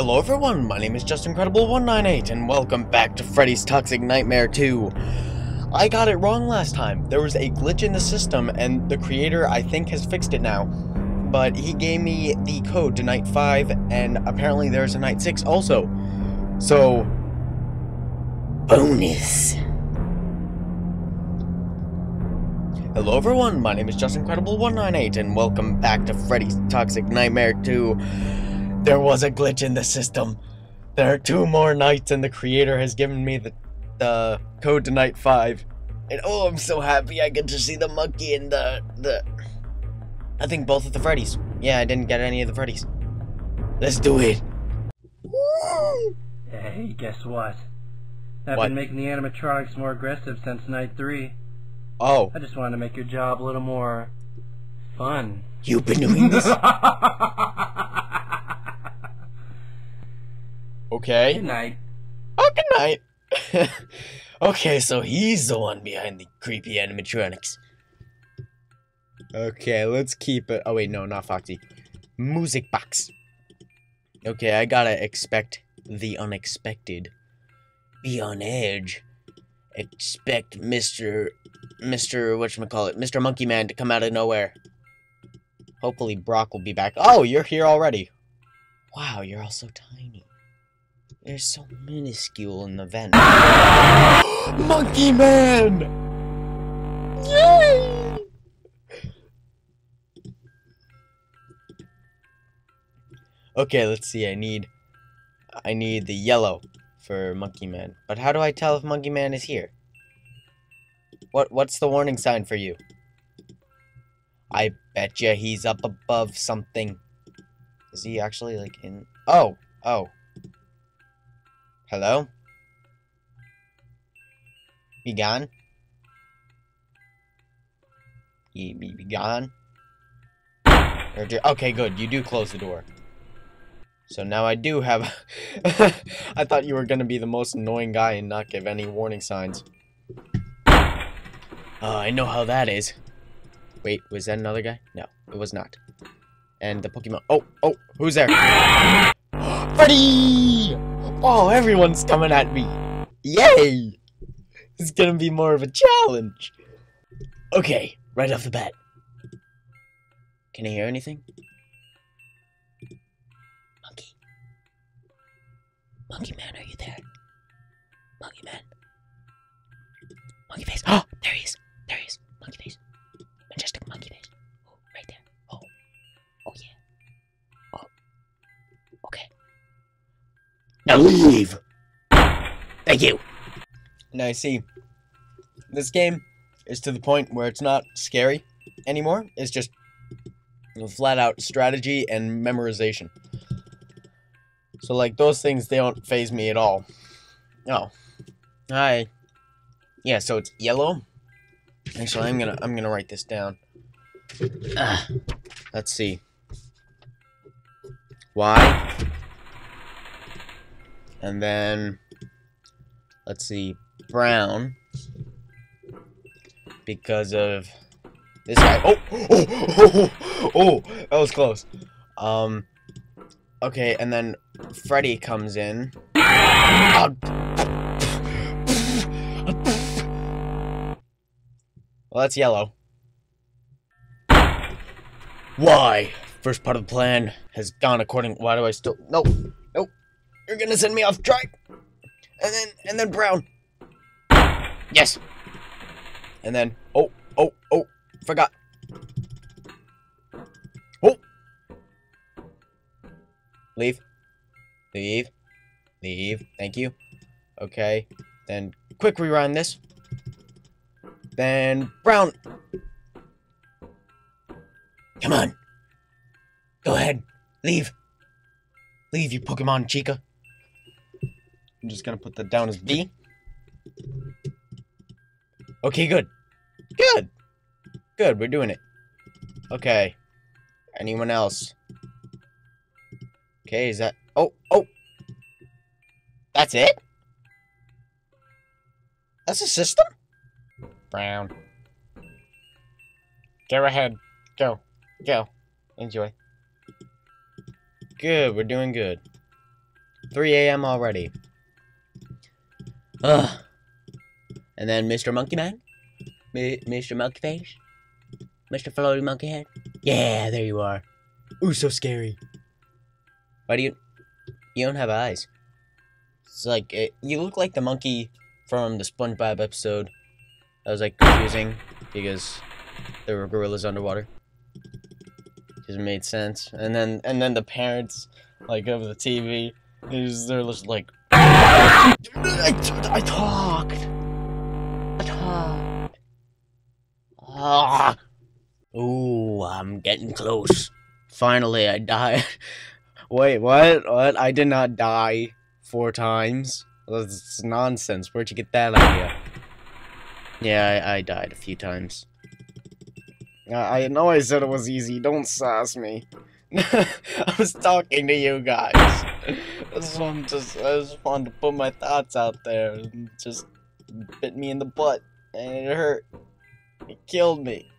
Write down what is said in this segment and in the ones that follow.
Hello everyone, my name is JustIncredible198 and welcome back to Freddy's Toxic Nightmare 2. I got it wrong last time. There was a glitch in the system and the creator I think has fixed it now. But he gave me the code to night 5 and apparently there's a night 6 also. So... Bonus. Hello everyone, my name is JustIncredible198 and welcome back to Freddy's Toxic Nightmare 2. There was a glitch in the system. There are two more nights and the creator has given me the, the code to night 5. And oh, I'm so happy I get to see the monkey and the, the... I think both of the Freddys. Yeah, I didn't get any of the Freddys. Let's do it. Hey, guess what? I've What? been making the animatronics more aggressive since night three. Oh, I just wanted to make your job a little more fun. you've been doing this? Okay. Good night. Oh, good night. okay, so he's the one behind the creepy animatronics. Okay, let's keep it. Oh, wait, no, not Foxy. Music box. Okay, I gotta expect the unexpected. Be on edge. Expect Mr. Mr. Whatchamacallit, Mr. Monkey Man to come out of nowhere. Hopefully, Brock will be back. Oh, you're here already. Wow, you're all so tiny. You're so minuscule in the vent. Monkey Man! Yay! Okay, let's see. I need I need the yellow for Monkey Man. But how do I tell if Monkey Man is here? What what's the warning sign for you? I bet you he's up above something. Is he actually like in Oh, oh. Hello? Be gone? You be, be gone? Or do- okay, good. You do close the door. So now I do have. I thought you were gonna be the most annoying guy and not give any warning signs. Uh, I know how that is. Wait, was that another guy? No, it was not. And the Pokemon. Oh, oh, who's there? Freddy! Oh, everyone's coming at me. Yay! It's gonna be more of a challenge. Okay, right off the bat. Can I hear anything? Monkey. Monkey Man, are you there? Monkey Man. Monkey face. Oh, there he is. There he is. Monkey face. Now leave! Thank you! Now see. This game is to the point where it's not scary anymore. It's just flat out strategy and memorization. So like those things they don't phase me at all. Oh. Hi. Yeah, so it's yellow. Actually I'm gonna I'm gonna write this down. Ah, let's see. Y. And then let's see, brown. Because of this guy. Oh, oh, oh, oh, oh, that was close. Um, okay, and then Freddy comes in. Ah. Well, that's yellow. Why? First part of the plan has gone according. Why do I still? No, no. You're gonna send me off track. And then, and then brown. Yes. And then, oh, oh, oh, forgot. Oh. Leave. Leave. Leave. Thank you. Okay. Then, quick rewind this. Then, brown. Come on. Go ahead. Leave. Leave, you Pokemon Chica. I'm just gonna put that down as B. Okay, good. Good. Good, we're doing it. Okay. Anyone else? Okay, is that... Oh, oh! That's it? That's a system? Brown. Go ahead. Go. Go. Enjoy. Good, we're doing good. 3 a.m. already. Ugh. And then Mr. Monkey Man? Mi- Mr. Monkey Face? Mr. Floaty Monkey Head? Yeah, there you are. Ooh, so scary. Why do you... You don't have eyes. It's like, it, you look like the monkey from the SpongeBob episode. That was, like, confusing because there were gorillas underwater. Just made sense. And then, and then the parents, like, over the TV, is they're just like... I, I talked! I talked. Ah. Ooh, I'm getting close. Finally, I died. Wait, what? What? I did not die four times. That's nonsense. Where'd you get that idea? Yeah, I, I died a few times. I, I know I said it was easy. Don't sass me. I was talking to you guys. I just, wanted to, I just wanted to put my thoughts out there. And just bit me in the butt. And it hurt. It killed me.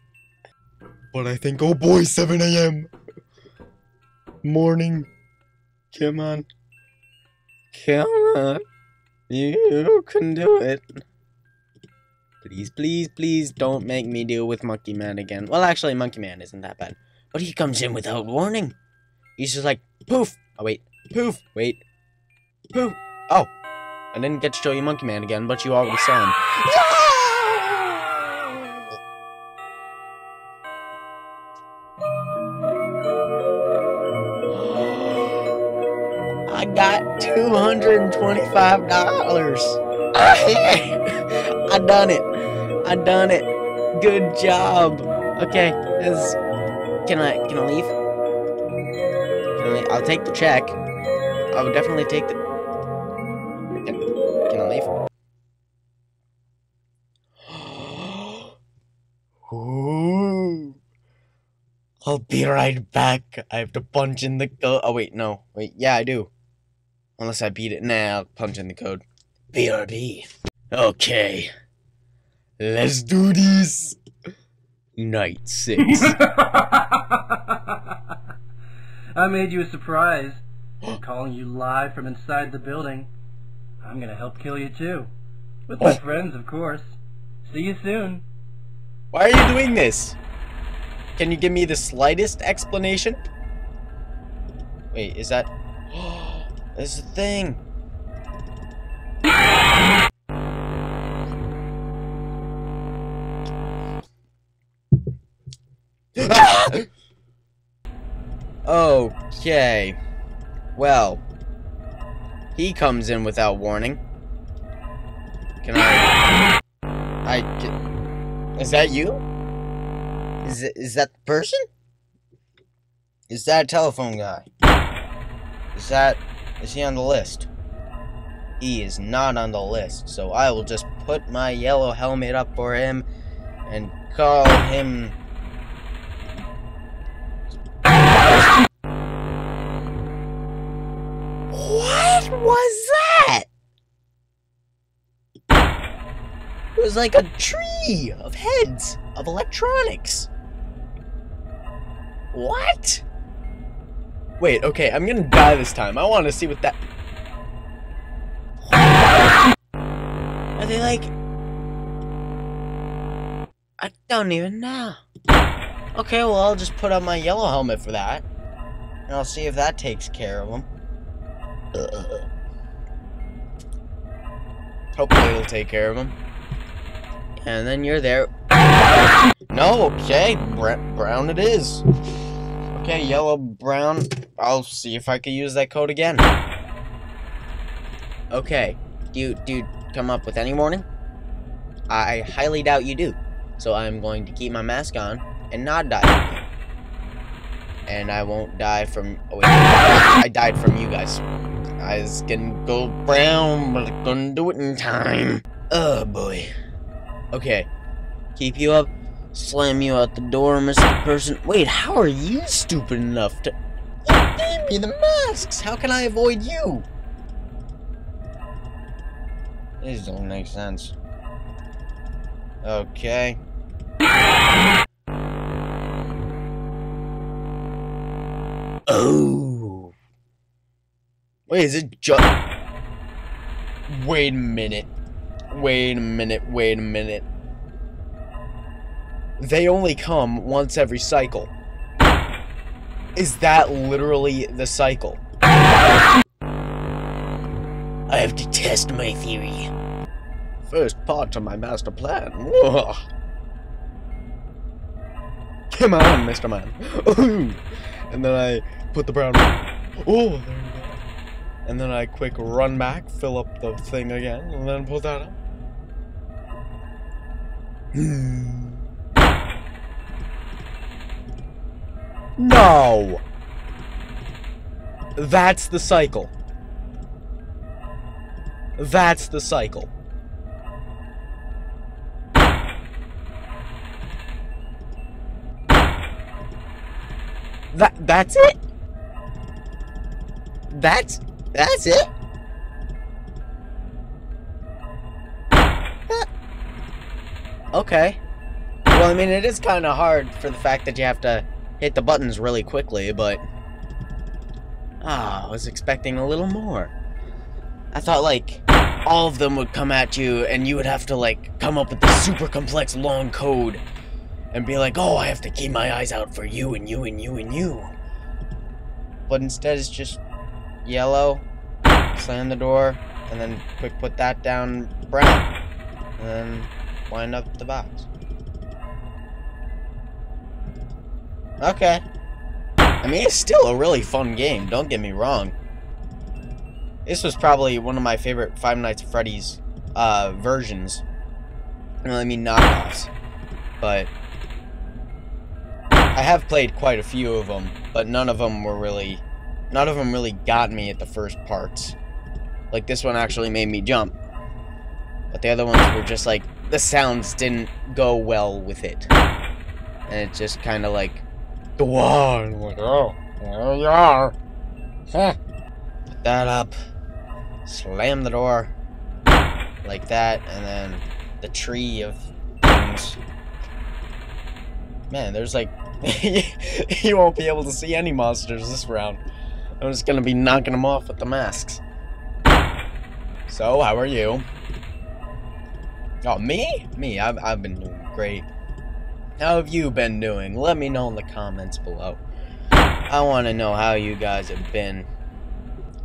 But I think, oh boy, 7 a.m. Morning. Come on. Come on. You can do it. Please, please, please don't make me deal with Monkey Man again. Well, actually, Monkey Man isn't that bad. But he comes in without warning. He's just like, poof. Oh, wait. Poof. Wait. Poof. Oh. I didn't get to show you Monkey Man again, but you already saw him. I got $225. I done it. I done it. Good job. Okay, this can I can I leave? Can I leave? I'll take the check. I would definitely take the Can, can I leave? Ooh. I'll be right back. I have to punch in the code. Oh, wait, no. Wait, yeah, I do. Unless I beat it. Nah, I'll punch in the code. BRB. Okay. Let's do this. Night six. I made you a surprise. I'm calling you live from inside the building. I'm gonna help kill you too. With my friends, of course. See you soon. Why are you doing this? Can you give me the slightest explanation? Wait, is that... There's a thing. okay. Well, he comes in without warning. Can I... I... Can, is that you? Is it, is that the person? Is that telephone guy? Is that is he on the list? He is not on the list, so I will just put my yellow helmet up for him and call him What was that? It was like a tree of heads of electronics. What? Wait, okay, I'm gonna die this time. I want to see what that. Are they like? I don't even know. Okay, well, I'll just put on my yellow helmet for that. And I'll see if that takes care of them. Hopefully it'll take care of them. And then you're there. No, okay, br brown it is. Okay, yellow, brown. I'll see if I can use that code again. Okay, do you, do you come up with any warning? I highly doubt you do. So I'm going to keep my mask on and not die. And I won't die from. Oh wait, I died from you guys. I can go brown, but I couldn't do it in time. Oh boy. Okay, keep you up. Slam you out the door, Mr. Person. Wait, how are you stupid enough to. You gave me the masks! How can I avoid you? This don't make sense. Okay. Oh. Wait, is it just... Wait a minute. Wait a minute, wait a minute. They only come once every cycle. Is that literally the cycle? I have to test my theory. First part of my master plan. Ugh. Come on, Mr. Man. And then I put the brown. Oh, there we go. And then I quick run back, fill up the thing again, and then pull that up. No! That's the cycle. That's the cycle. That that's it? That's that's it? Okay. Well, I mean, it is kind of hard for the fact that you have to hit the buttons really quickly, but... Ah, I was expecting a little more. I thought, like, all of them would come at you, and you would have to, like, come up with this super complex long code, and be like, oh, I have to keep my eyes out for you, and you, and you, and you. But instead, it's just yellow, slam the door, and then quick put that down brown, and then wind up the box. Okay. I mean, it's still a really fun game, don't get me wrong. This was probably one of my favorite Five Nights at Freddy's uh, versions. I mean, knockoffs. But I have played quite a few of them, but none of them were really, none of them really got me at the first parts. Like this one actually made me jump. But the other ones were just like, the sounds didn't go well with it. And it just kind of like, go on. Like, oh, there you are. Huh. Put that up. Slam the door. Like that. And then the tree of things. Man, there's like, you won't be able to see any monsters this round. I'm just gonna be knocking them off with the masks. So, how are you? Oh, me? Me, I've, I've been doing great. How have you been doing? Let me know in the comments below. I want to know how you guys have been.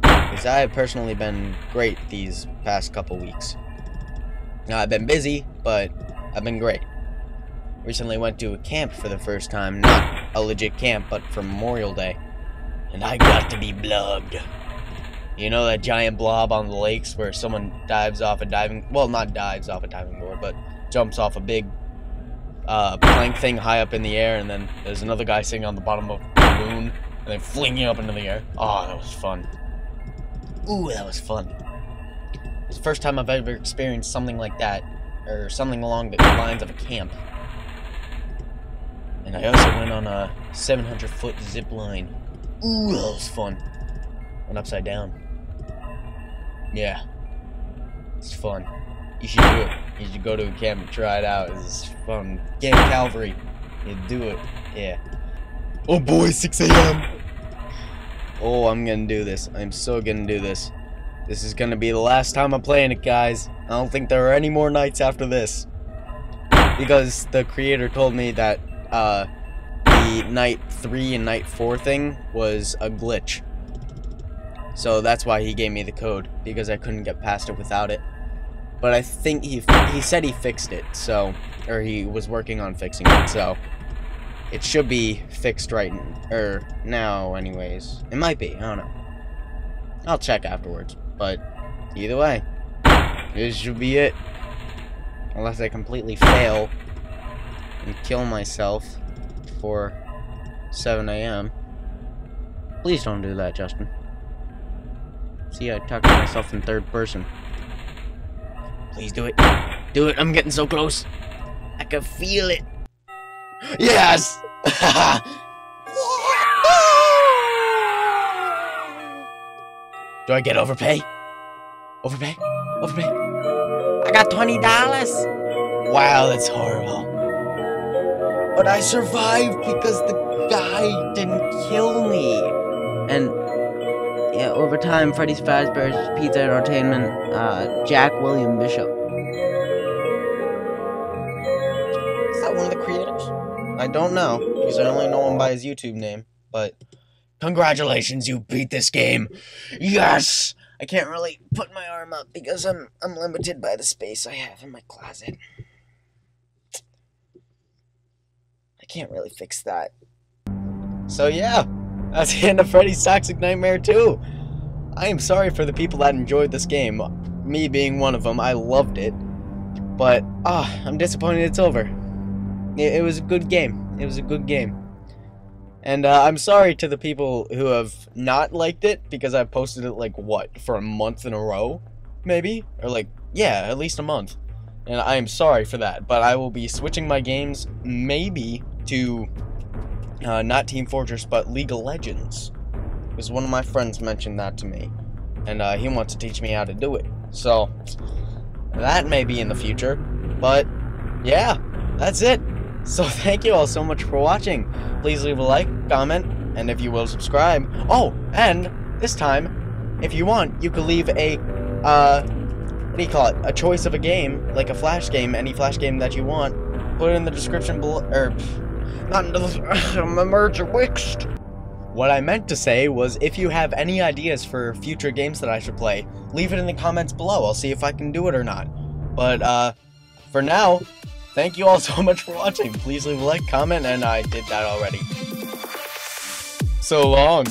Because I have personally been great these past couple weeks. Now, I've been busy, but I've been great. Recently went to a camp for the first time. Not a legit camp, but for Memorial Day. And I got to be blubbed. You know that giant blob on the lakes where someone dives off a diving... Well, not dives off a diving board, but jumps off a big uh, plank thing high up in the air, and then there's another guy sitting on the bottom of a balloon, and then flinging up into the air. Oh, that was fun. Ooh, that was fun. It's the first time I've ever experienced something like that, or something along the lines of a camp. And I also went on a 700 foot zip line. Ooh, that was fun. Went upside down. Yeah. It's fun. You should do it. You should go to a camp and try it out. It's fun. Camp Calvary. You do it. Yeah. Oh boy, 6 a.m. Oh, I'm gonna do this. I'm so gonna do this. This is gonna be the last time I'm playing it, guys. I don't think there are any more nights after this. Because the creator told me that, uh, the night 3 and night 4 thing was a glitch. So that's why he gave me the code, because I couldn't get past it without it. But I think he he said he fixed it, so or he was working on fixing it, so it should be fixed right or er, now anyways. It might be, I don't know. I'll check afterwards, but either way, this should be it. Unless I completely fail and kill myself before 7 a.m. Please don't do that, Justin. See, I talk to myself in third person. Please do it. Do it. I'm getting so close. I can feel it. Yes! do I get overpay? Overpay? Overpay? I got $20. Wow, that's horrible. But I survived because the guy didn't kill me. And yeah, over time, Freddy's Fazbear's Pizza Entertainment, uh, Jack William Bishop. Is that one of the creators? I don't know, because I only know him by his YouTube name, but congratulations, you beat this game. Yes! I can't really put my arm up because I'm I'm limited by the space I have in my closet. I can't really fix that. So yeah, that's the end of Freddy's Toxic Nightmare 2. I am sorry for the people that enjoyed this game, me being one of them. I loved it, but ah, I'm disappointed it's over. It, it was a good game. It was a good game. And uh, I'm sorry to the people who have not liked it because I've posted it like what for a month in a row, maybe or like yeah, at least a month. And I am sorry for that, but I will be switching my games maybe to uh, not Team Fortress but League of Legends, because one of my friends mentioned that to me, and uh, he wants to teach me how to do it. So that may be in the future, but yeah, that's it. So thank you all so much for watching. Please leave a like, comment, and if you will, subscribe. Oh, and this time, if you want, you could leave a, uh, what do you call it? A choice of a game, like a flash game, any flash game that you want. Put it in the description below, or, not. What I meant to say was if you have any ideas for future games that I should play, leave it in the comments below. I'll see if I can do it or not. But, uh, for now, Thank you all so much for watching. Please leave a like, comment, and I did that already. So long.